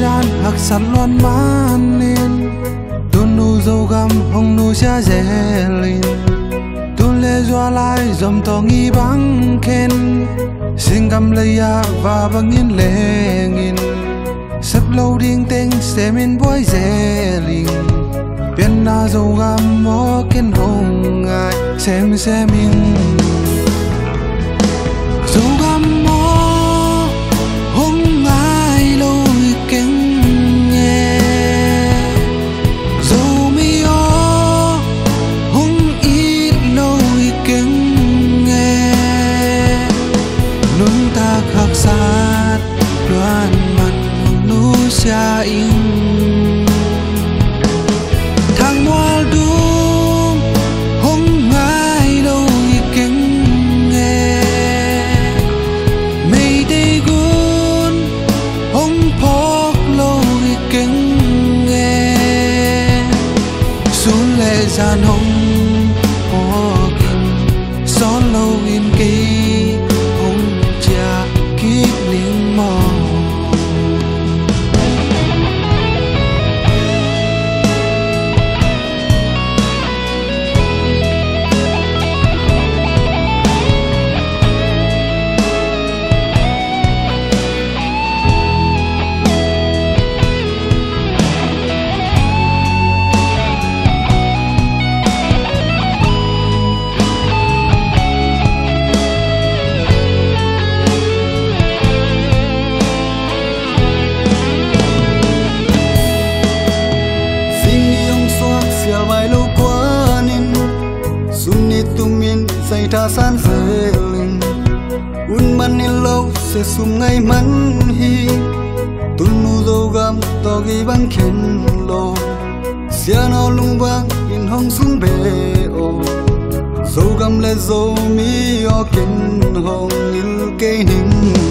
Hạc hak san man manin tôn nu zo gam hong nu xa zelin tôn le zwa lai zom to ngi bang ken singam le ya va vâng lệ nghìn. Sắp lâu ding teng semin boy zeling pian na zo gam mo ken hong ai sem semin zo gam xa in. Thang moal đúng hôm ngai đâu kinh nghe. Mây đây gun hôm phok lâu kinh nghe. Xuống lệ gian hồn ta san feeling un man in lo se sum ngày man hi. Tun nu do gam to gi bang khen lo. Sia no lung bang in hong sung be o. Zo gam le zo mi o ken hong il ke ning